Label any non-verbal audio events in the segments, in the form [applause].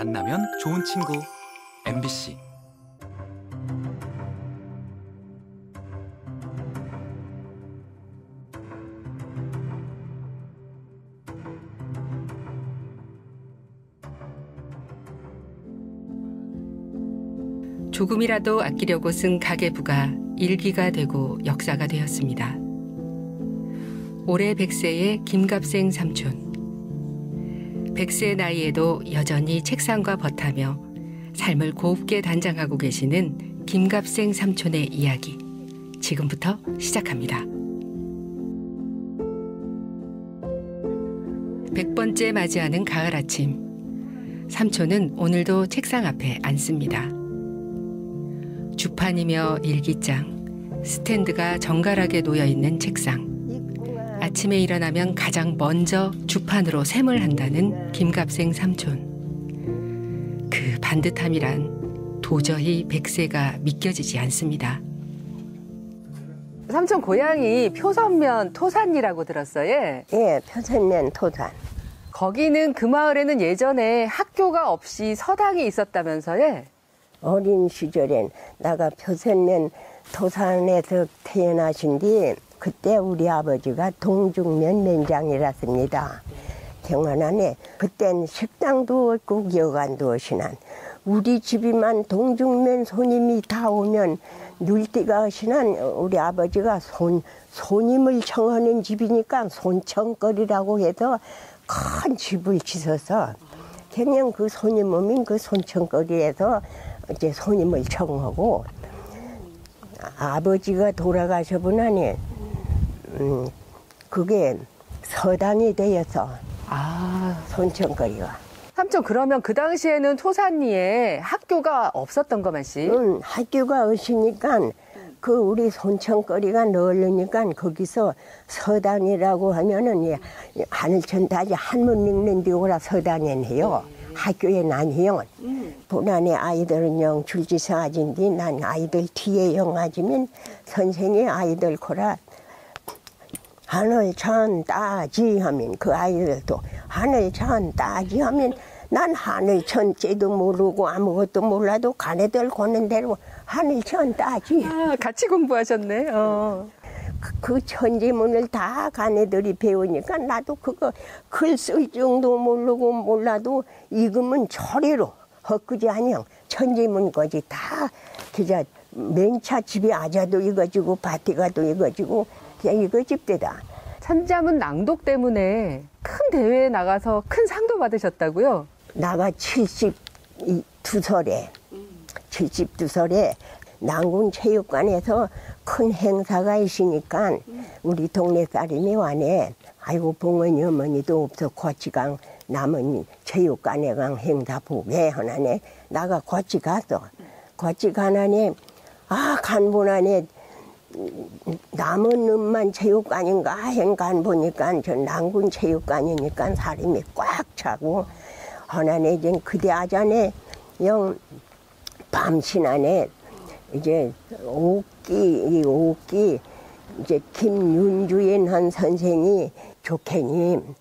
만나면 좋은 친구 MBC 조금이라도 아끼려고 쓴 가계부가 일기가 되고 역사가 되었습니다. 올해 100세의 김갑생 삼촌. 100세 나이에도 여전히 책상과 벗하며 삶을 곱게 단장하고 계시는 김갑생 삼촌의 이야기. 지금부터 시작합니다. 100번째 맞이하는 가을 아침. 삼촌은 오늘도 책상 앞에 앉습니다. 주판이며 일기장, 스탠드가 정갈하게 놓여 있는 책상. 아침에 일어나면 가장 먼저 주판으로 셈을 한다는 김갑생 삼촌. 그 반듯함이란 도저히 백세가 믿겨지지 않습니다. 삼촌 고향이 표선면 토산이라고 들었어요. 예, 표선면 토산. 거기는 그 마을에는 예전에 학교가 없이 서당이 있었다면서요. 어린 시절엔 나가 표선면 토산에서 태어나신 뒤 그때 우리 아버지가 동중면 면장이랐습니다. 경안 안에 그땐 식당도 없고 여관도 없이난 우리 집이만 동중면 손님이 다 오면 눌띠가 없이난 우리 아버지가 손, 손님을 청하는 집이니까 손청거리라고 해서 큰 집을 지어서 그냥 그 손님 오면 그 손청거리에서 이제 손님을 청하고 아버지가 돌아가셔 보나니 음, 그게 서당이 되어서 아, 손청거리가 삼촌 그러면 그 당시에는 토산리에 학교가 없었던 거만시? 응, 학교가 없으니까 그 우리 손청거리가 넓으니까 거기서 서당이라고 하면은 예, 하늘천 다지 한문 읽는 데오라 서당에네요. 학교에 아니요. 본안에 아이들은 영 줄지서 아진디 난 아이들 뒤에 영 아지면 선생이 아이들 코라 하늘 천 따지 하면 그 아이들도 하늘 천 따지 하면 난 하늘 천째도 모르고 아무것도 몰라도 가네들 고는 대로 하늘 천 따지 아, 같이 공부하셨네. 어. 그, 그 천지문을 다 가네들이 배우니까 나도 그거 글 쓸 정도 모르고 몰라도 읽으면 처리로 헛그지 아니야 천지문까지 다 그저 맨차 집에 아자도 읽어지고 밭에 가도 읽어지고 그냥 읽어집대다. 천자문 낭독 때문에 큰 대회에 나가서 큰 상도 받으셨다고요? 나가 72설에 72설에 난군 체육관에서 큰 행사가 있으니까 우리 동네 사람이 와네. 아이고 봉원이 어머니도 없어. 고치강 남은 체육관에 강 행사 보게 하나네. 나가 고치 갔어 고치 가나네 아 간본안에 남은 놈만 체육관인가 행간 보니까 저 난군 체육관이니까 사람이 꽉 차고 하나네 이제 그대 아자네 영 밤시나네 이제 옥기 이 옥기 이제 김윤주인 한 선생이 조케님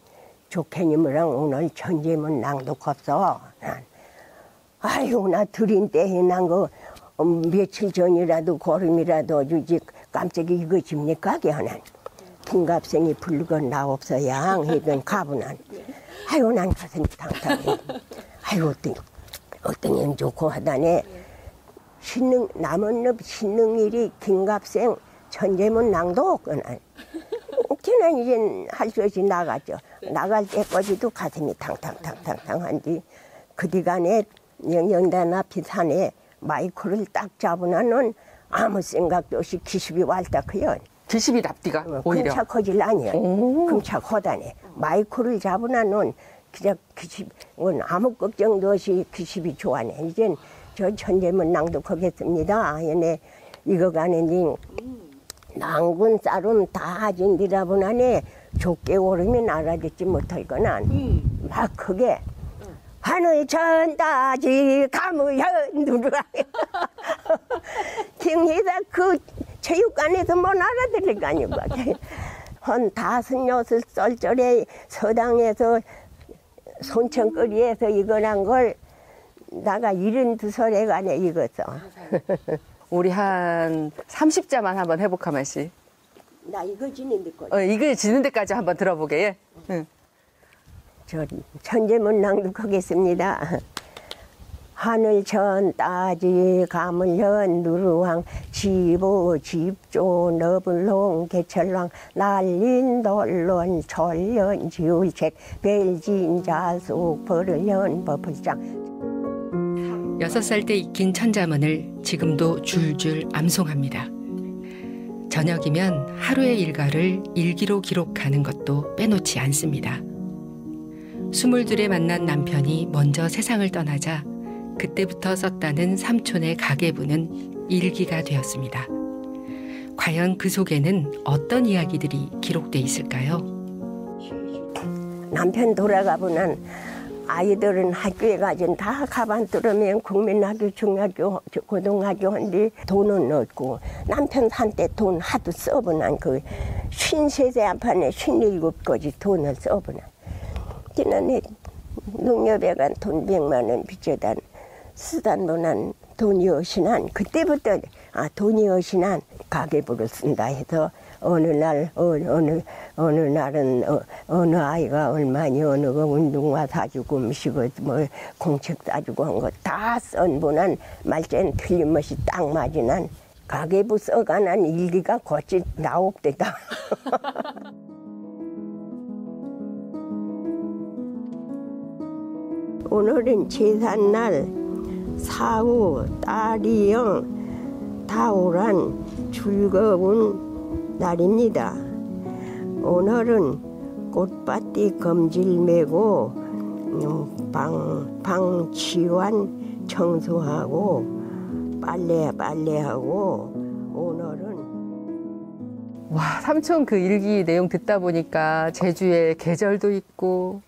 조케님이랑 오늘 천재문 낭독했어. 난 아유 나 들인 때 해난 거 음, 며칠 전이라도 걸음이라도 주지 깜짝이 이거 집니까 게 하나 김갑생이 불건 나 없어야 이건 가분한 아유 난 가슴이 당당해. 아유 어떤 어떤 형 좋고 하다네. 신능 남은 업 신능일이 김갑생 천재문 낭독 그난 걔는 이제 할수 없이 나가죠. 나갈 때까지도 가슴이 탕탕탕탕탕한지 그디간에 영영단 앞이 산에 마이크를 딱 잡으나는 아무 생각도 없이 기습이 왈딱해요. 기십이 납디가 오히려. 금착하질 아니요. 오. 금착하다네. 마이크를 잡으나는 그냥 기십은 아무 걱정도 없이 기십이 좋아네. 이젠 저 천재문 낭독하겠습니다. 얘네 이거 가는지 낭군 쌀은 다 아진디라 보나네 좁게 오르면 알아듣지 못할 거나 막 크게 하늘 천다지 가무현 누르라 경희다 [laughs] 그 체육관에서 못 알아들을 거 아니고 한 다섯 여섯 썰절에 서당에서 손천거리에서 이거란 걸 나가 72살에 가네 이거서. 우리 한 30자만 한번 해볼까 씨. 나 이거 지는데 거. 어, 이거 지는 데까지 한번 들어보게. 예. 응. 저 천재문 낭독하겠습니다. 하늘 천 따지 가물현 누르왕 지보 집조 너불롱 개철왕 날린 돌론 철련 지울책 벨진 자숙 버르련 버풀장 여섯 살 때 익힌 천자문을 지금도 줄줄 암송합니다. 저녁이면 하루의 일과를 일기로 기록하는 것도 빼놓지 않습니다. 스물둘에 만난 남편이 먼저 세상을 떠나자 그때부터 썼다는 삼촌의 가계부는 일기가 되었습니다. 과연 그 속에는 어떤 이야기들이 기록돼 있을까요? 남편 돌아가 보면 아이들은 학교에 가진 다 가반 뚫으면 국민학교, 중학교, 고등학교 한데 돈은 없고 남편 산때 돈 하도 써보난 그 쉰세세 한판에 쉰일곱 거지 돈을 써보난 지난해 농협에 간돈 백만 원 빚어단 쓰단 보난 돈이 없이난 그때부터 아 돈이 없이난 가계부를 쓴다 해서 어느 날 어느 어느, 어느 날은 어, 느 아이가 얼마니 어느 거 운동화 사주고 음식을 뭐 공책 사주고 한 거다 써보난 말자는 틀림없이 딱 맞이난 가계부 써가난 일기가 거치 나옵대다. [laughs] 오늘은 제삿날 사후 딸이영 다오란 즐거운 날입니다. 오늘은 꽃밭이 검질 메고 음, 방, 방 치완 청소하고 빨래 빨래하고 오늘은 와, 삼촌 그 일기 내용 듣다 보니까 제주에 계절도 있고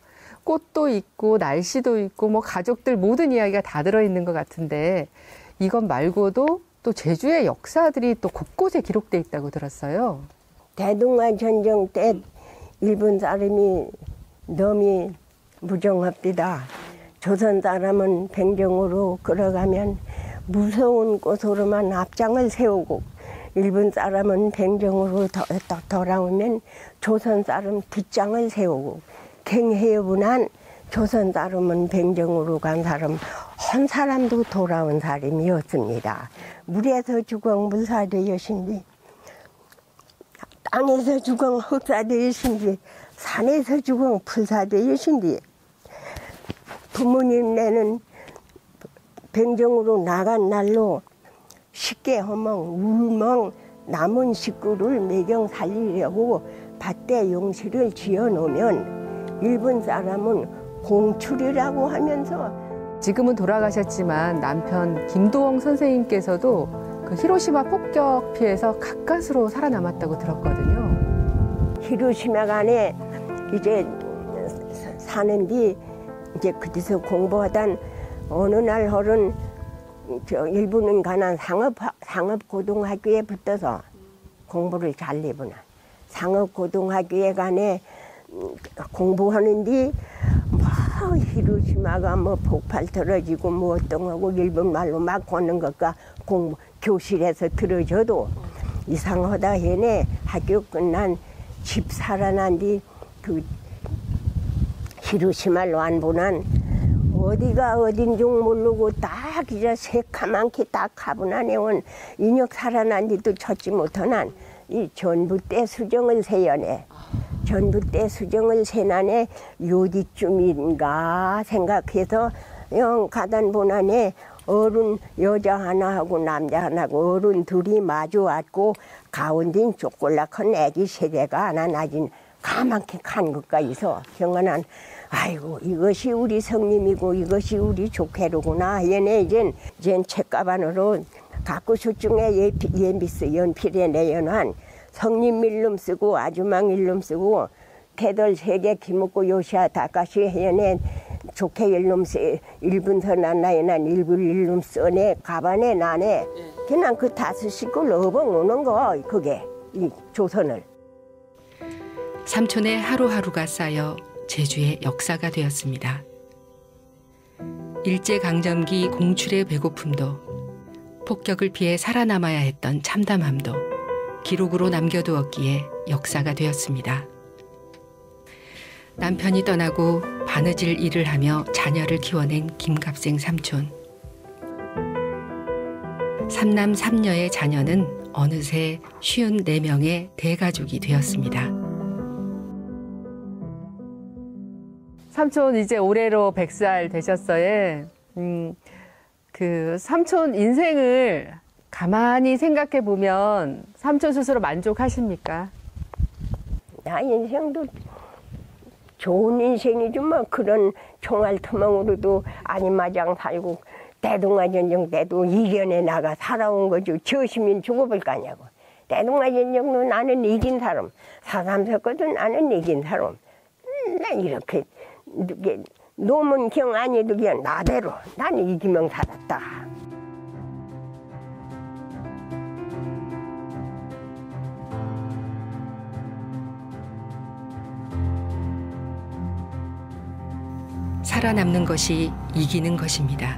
꽃도 있고 날씨도 있고 뭐 가족들 모든 이야기가 다 들어있는 것 같은데 이것 말고도 또 제주의 역사들이 또 곳곳에 기록돼 있다고 들었어요. 대동아 전쟁 때 일본 사람이 너무 무정합니다. 조선 사람은 병정으로 걸어가면 무서운 곳으로만 앞장을 세우고 일본 사람은 더, 돌아오면 조선 사람 뒷장을 세우고 갱해분한 조선 사람은 병정으로 간 사람 한 사람도 돌아온 사람이었습니다. 물에서 죽은 물사되여신디 땅에서 죽은 흑사되여신디 산에서 죽은 풀사되여신디 부모님네는 병정으로 나간 날로 쉽게 허멍 울멍 남은 식구를 매경 살리려고 밭대 용실을 지어 놓으면 일본 사람은 공출이라고 하면서 지금은 돌아가셨지만 남편 김도영 선생님께서도 그 히로시마 폭격 피해서 가까스로 살아남았다고 들었거든요. 히로시마 간에 이제 사는데 이제 그때서 공부하던 어느 날 허른 저 일본은 가난 상업 상업 고등학교에 붙어서 공부를 잘 해보나 상업 고등학교에 간에 음, 공부하는데 뭐 히로시마가 뭐 폭발 떨어지고 뭐 어떤 거고 일본 말로 막 거는 것과 공부 교실에서 들어줘도 이상하다 해네 학교 끝난 집 살아난 뒤그 히로시마를 완보난 어디가 어딘 줄 모르고 딱 이제 새카만게 딱 가보나 내원 인역 살아난 뒤도 찾지 못하난 이 전부 때 수정을 세연해. 전부 때 수정을 세난에 요디쯤인가 생각해서 영 가단 보난에 어른 여자 하나하고 남자 하나하고 어른 둘이 마주 왔고 가운데는 쪼꼴락한 애기 세대가 하나 나진 가만히 간 있어. 경건한 아이고 이것이 우리 성님이고 이것이 우리 조개로구나. 얘네 이젠 이젠 책가반으로 갖고 수중에 예비스 연필에 내연한 성님 일름 쓰고 아주망 일름 쓰고 개들 세개 기먹고 요시아 다까시 해연에 좋게 일름 쓰 일분서 난나에난 일분 일름 써네 가반에 나네 그냥 그 다섯 식구를 어벙 오는 거 그게 이 조선을. 삼촌의 하루하루가 쌓여 제주의 역사가 되었습니다. 일제강점기 공출의 배고픔도 폭격을 피해 살아남아야 했던 참담함도 기록으로 남겨두었기에 역사가 되었습니다. 남편이 떠나고 바느질 일을 하며 자녀를 키워낸 김갑생 삼촌. 삼남 삼녀의 자녀는 어느새 쉬운 네명의 대가족이 되었습니다. 삼촌 이제 올해로 100살 되셨어요. 음, 그 삼촌 인생을 가만히 생각해 보면 삼촌 스스로 만족하십니까? 나 인생도 좋은 인생이죠 뭐 그런 총알투망으로도 아니마장 살고 대동아 전쟁 때도 이견에 나가 살아온 거죠 저 시민 죽어볼 거 아냐고 대동아 전쟁도 나는 이긴 사람 사삼사건도 나는 이긴 사람 음, 난 이렇게 이렇게 노문 경 아니도 그냥 나대로 나는 이기명 살았다 살아남는 것이 이기는 것입니다.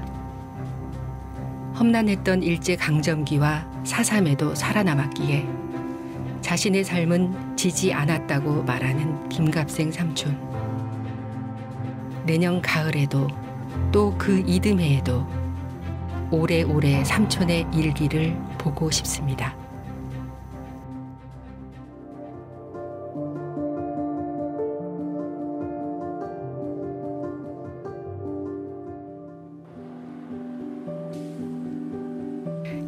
험난했던 일제 강점기와 사삼에도 살아남았기에 자신의 삶은 지지 않았다고 말하는 김갑생 삼촌. 내년 가을에도 또 그 이듬해에도 오래오래 삼촌의 일기를 보고 싶습니다.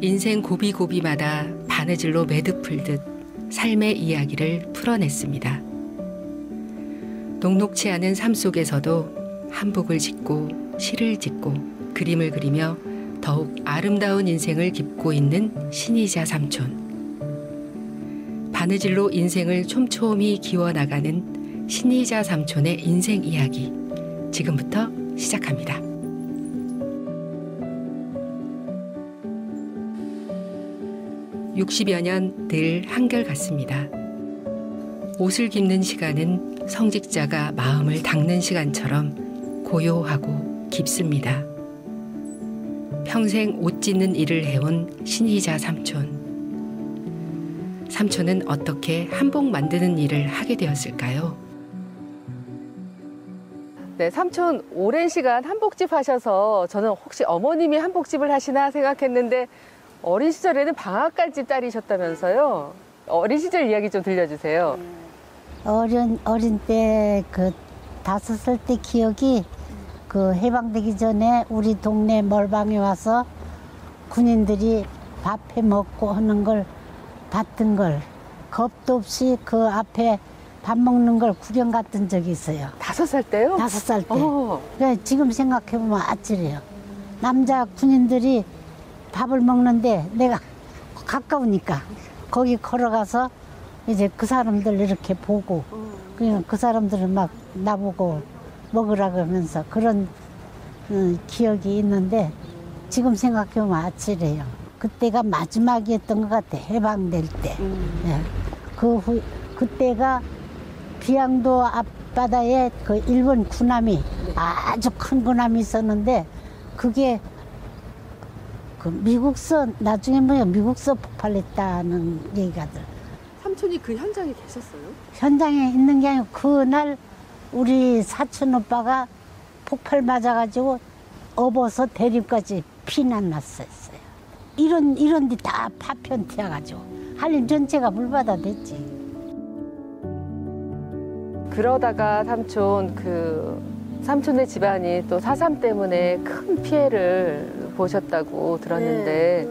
인생 고비고비마다 바느질로 매듭 풀 듯 삶의 이야기를 풀어냈습니다. 녹록치 않은 삶 속에서도 한복을 짓고 시를 짓고 그림을 그리며 더욱 아름다운 인생을 깊고 있는 신이자 삼촌. 바느질로 인생을 촘촘히 기워나가는 신이자 삼촌의 인생 이야기. 지금부터 시작합니다. 60여 년 늘 한결같습니다. 옷을 입는 시간은 성직자가 마음을 닦는 시간처럼 고요하고 깊습니다. 평생 옷 짓는 일을 해온 신희자 삼촌. 삼촌은 어떻게 한복 만드는 일을 하게 되었을까요? 네, 삼촌 오랜 시간 한복집 하셔서 저는 혹시 어머님이 한복집을 하시나 생각했는데 어린 시절에는 방앗간집 딸이셨다면서요? 어린 시절 이야기 좀 들려주세요. 어린 어린 때 그 다섯 살 때 기억이 그 해방되기 전에 우리 동네 멀방에 와서 군인들이 밥해 먹고 하는 걸 봤던 걸 겁도 없이 그 앞에 밥 먹는 걸 구경 갔던 적이 있어요. 다섯 살 때요? 다섯 살 때. 어, 그래 지금 생각해 보면 아찔해요. 남자 군인들이 밥을 먹는데 내가 가까우니까 거기 걸어가서 이제 그 사람들 이렇게 보고 그냥 그 사람들은 막 나보고 먹으라 그러면서 그런 어, 기억이 있는데 지금 생각해 보면 아찔해요. 그때가 마지막이었던 것 같아 해방될 때. 예. 그 후, 그때가 비양도 앞바다에 그 일본 군함이 아주 큰 군함이 있었는데 그게 그 미국서 나중에 뭐야 미국서 폭발했다는 얘기가 들. 삼촌이 그 현장에 계셨어요? 현장에 있는 게 아니고 그날 우리 사촌 오빠가 폭발 맞아가지고 업어서 대립까지 피난 났었어요. 이런 이런 데 다 파편 튀어가지고 한림 전체가 물바다 됐지. 그러다가 삼촌 그 삼촌의 집안이 또 사삼 때문에 큰 피해를 보셨다고 들었는데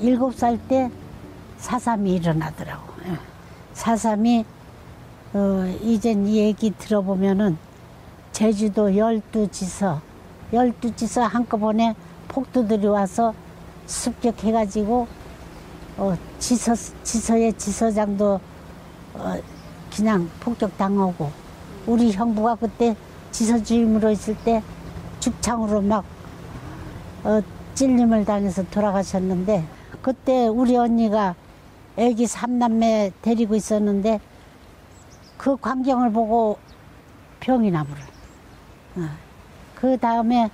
일곱 살때 사삼이 일어나더라고. 예. 사삼이 어, 이젠 이 얘기 들어보면은 제주도 열두 지서 열두 지서 한꺼번에 폭도들이 와서 습격해가지고 어, 지서 지서의 지서장도 어, 그냥 폭격당하고 우리 형부가 그때 지서 주임으로 있을 때 죽창으로 막 어, 찔림을 당해서 돌아가셨는데 그때 우리 언니가 애기 삼남매 데리고 있었는데 그 광경을 보고 병이 나버려. 어. 그 다음에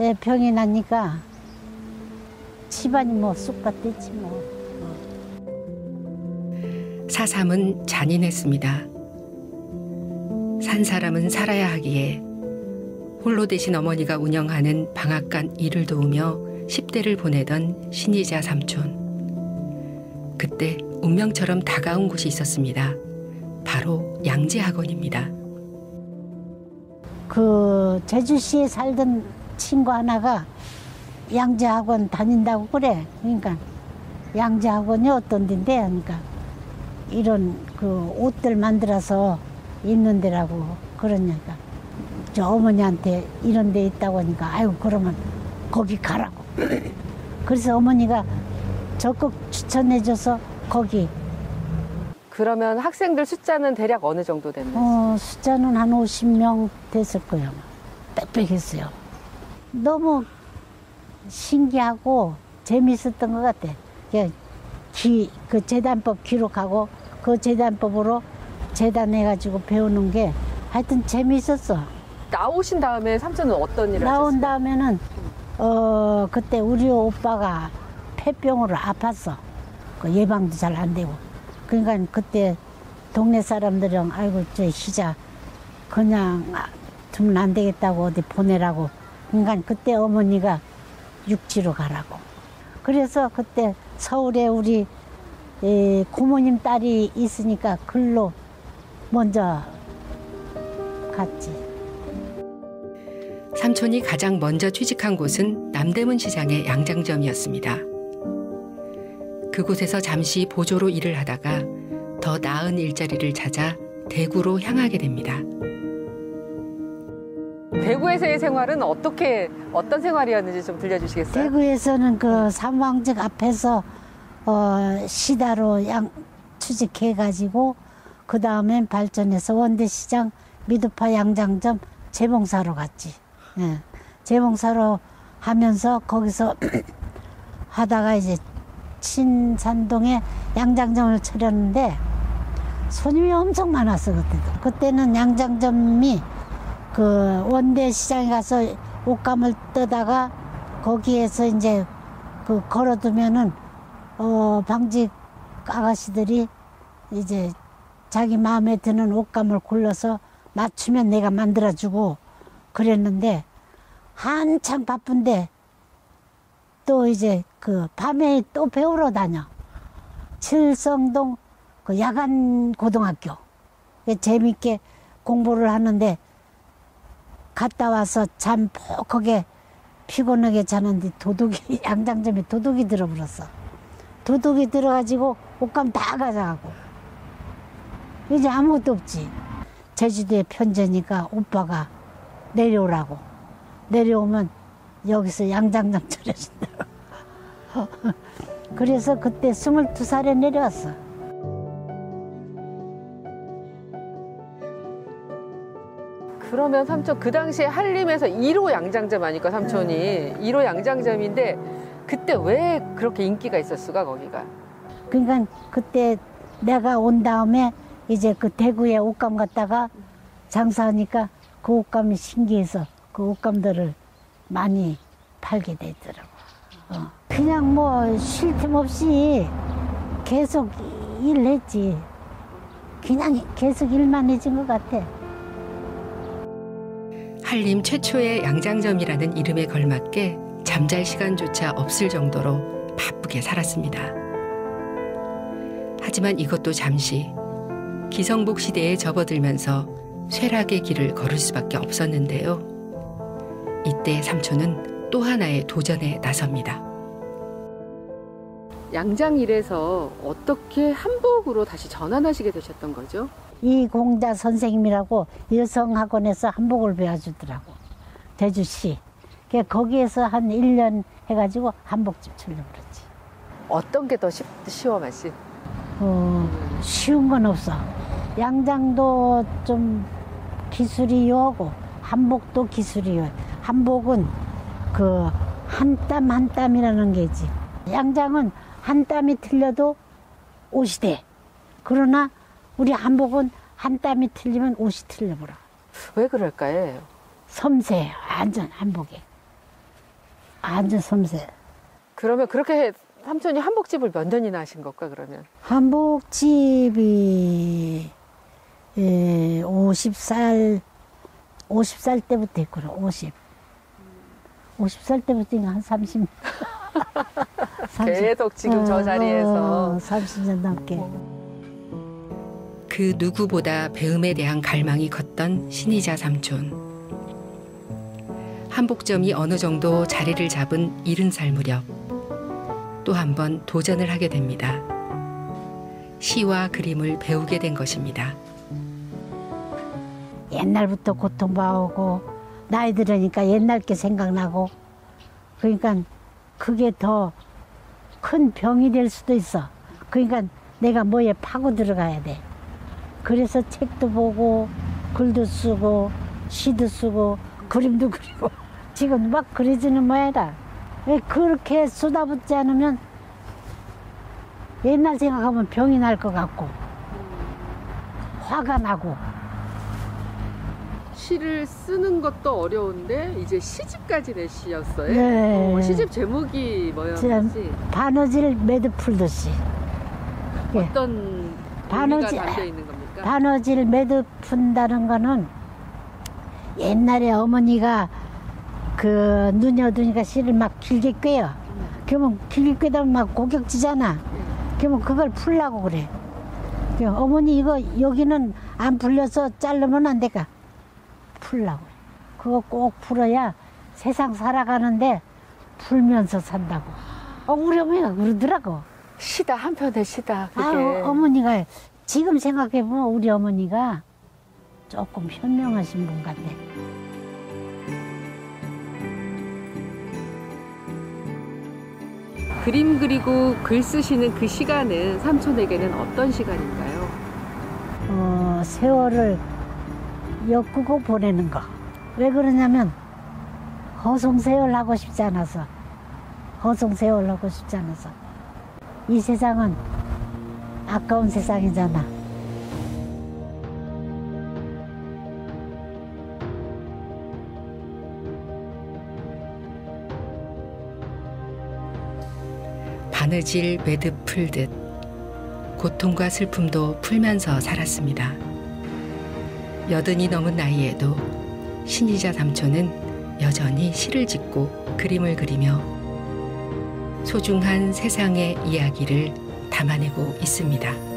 예, 병이 나니까 집안이 뭐 쑥갓됐지 뭐. 사삼은 잔인했습니다. 산 사람은 살아야 하기에 홀로 되신 어머니가 운영하는 방앗간 일을 도우며 10대를 보내던 신이자 삼촌. 그때 운명처럼 다가온 곳이 있었습니다. 바로 양재학원입니다. 그 제주시에 살던 친구 하나가 양재학원 다닌다고 그래. 그러니까 양재학원이 어떤 데인데 하니까 이런 그 옷들 만들어서 입는 데라고 그러니까 저 어머니한테 이런 데 있다고 하니까 아이고 그러면 거기 가라고. [clears throat] 그래서 어머니가 적극 추천해줘서 거기 그러면 학생들 숫자는 대략 어느 정도 됐나요? 어, 숫자는 한 50명 됐을 거예요. 빽빽했어요. 너무 신기하고 재밌었던 것 같아. 그 기, 그 재단법 기록하고 그 재단법으로 재단해가지고 배우는 게 하여튼 재밌었어. 나오신 다음에 삼촌은 어떤 일을 나온 하셨어요? 다음에는 어 그때 우리 오빠가 폐병으로 아팠어. 그 예방도 잘 안 되고. 그러니까 그때 동네 사람들은 아이고 저 희자 그냥 아, 두면 안 되겠다고 어디 보내라고. 그러니까 그때 어머니가 육지로 가라고. 그래서 그때 서울에 우리 에, 고모님 딸이 있으니까 글로 먼저 갔지. 삼촌이 가장 먼저 취직한 곳은 남대문 시장의 양장점이었습니다. 그곳에서 잠시 보조로 일을 하다가 더 나은 일자리를 찾아 대구로 향하게 됩니다. 대구에서의 생활은 어떻게 어떤 생활이었는지 좀 들려주시겠어요? 대구에서는 그 삼왕직 앞에서 어, 시다로 양 취직해가지고 그 다음엔 발전해서 원대시장 미드파 양장점 재봉사로 갔지. 예. 재봉사로 하면서 거기서 [clears throat] 하다가 이제 친산동에 양장점을 차렸는데 손님이 엄청 많았어 그때도. 그때는 양장점이 그 원대 시장에 가서 옷감을 뜨다가 거기에서 이제 그 걸어두면은 어 방직 아가씨들이 이제 자기 마음에 드는 옷감을 골라서 맞추면 내가 만들어주고 그랬는데 한창 바쁜데 또 이제 그 밤에 또 배우러 다녀 칠성동 그 야간 고등학교 재밌게 공부를 하는데 갔다 와서 잠 푹하게 피곤하게 자는데 도둑이 [laughs] 양장점에 도둑이 들어버렸어. 도둑이 들어가지고 옷감 다 가져가고 이제 아무것도 없지. 제주도에 편지니까 오빠가 내려오라고 내려오면 여기서 양장점 차려준다고. [laughs] 그래서 그때 스물두 살에 내려왔어. 그러면 삼촌 그 당시에 한림에서 1호 양장점 아니까 삼촌이 1호 양장점인데 그때 왜 그렇게 인기가 있었을까 거기가? 그러니까 그때 내가 온 다음에 이제 그 대구에 옷감 갔다가 장사하니까 그 옷감이 신기해서 그 옷감들을 많이 팔게 되더라고. 어. 그냥 뭐 쉴 틈 없이 계속 일했지. 그냥 계속 일만 해준 것 같아. 한림 최초의 양장점이라는 이름에 걸맞게 잠잘 시간조차 없을 정도로 바쁘게 살았습니다. 하지만 이것도 잠시 기성복 시대에 접어들면서 쇠락의 길을 걸을 수밖에 없었는데요. 이때 삼촌은 또 하나의 도전에 나섭니다. 양장 일에서 어떻게 한복으로 다시 전환하시게 되셨던 거죠? 이 공자 선생님이라고 여성학원에서 한복을 배워주더라고. 그러니까 거기에서 한 1년 해가지고 한복집 차려버렸지. 어떤 게 더 쉬워 마시? 어, 쉬운 건 없어. 양장도 좀 기술이 요하고 한복도 기술이 요. 한복은 그 한 땀 한 땀이라는 게지. 양장은 한 땀이 틀려도 옷이 돼. 그러나 우리 한복은 한 땀이 틀리면 옷이 틀려버려. 왜 그럴까요? 섬세, 완전 한복에. 아주 섬세. 그러면 그렇게 삼촌이 한복집을 몇 년이나 하신 걸까 그러면? 한복집이 예, 50살 50살 때부터 했구나. 50. 50살 때부터 한 30. 30. [laughs] 계속 지금 저 자리에서. 30년 넘게. 그 누구보다 배움에 대한 갈망이 컸던 신이자 삼촌. 한복점이 어느 정도 자리를 잡은 이른 살 무렵 또 한 번 도전을 하게 됩니다. 시와 그림을 배우게 된 것입니다. 옛날부터 고통받고 나이 들으니까 옛날 게 생각나고 그러니까 그게 더 큰 병이 될 수도 있어. 그러니까 내가 뭐에 파고 들어가야 돼. 그래서 책도 보고 글도 쓰고 시도 쓰고 그림도 그리고 [laughs] 지금 막 그려지는 모양이다. 왜 그렇게 쏟아붓지 않으면 옛날 생각하면 병이 날 것 같고 화가 나고 시를 쓰는 것도 어려운데 이제 시집까지 내시였어요. 네. 어, 시집 제목이 뭐였는지 바느질 매듭 풀듯이 예. 어떤 바느질- 담겨 있는 겁니까? 바느질 매듭 푼다는 거는 옛날에 어머니가 그 눈이 어두니까 실을 막 길게 꿰요. 그러면 길게 꿰다 막 고격지잖아. 그러면 그걸 풀라고 그래. 그 어머니 이거 여기는 안 풀려서 자르면 안 될까? 풀라고. 그거 꼭 풀어야 세상 살아가는데 풀면서 산다고. 어, 우리 어머니가 그러더라고. 시다 한편의 시다. 그게. 아, 어머니가 지금 생각해 보면 우리 어머니가 조금 현명하신 분 같네. 그림 그리고 글 쓰시는 그 시간은 삼촌에게는 어떤 시간인가요? 어, 세월을 엮고 보내는 거. 왜 그러냐면 허송세월 하고 싶지 않아서 허송세월 하고 싶지 않아서 이 세상은 아까운 세상이잖아. 바느질 매듭 풀듯 고통과 슬픔도 풀면서 살았습니다. 여든이 넘은 나이에도 신이자 삼촌은 여전히 시를 짓고 그림을 그리며 소중한 세상의 이야기를 담아내고 있습니다.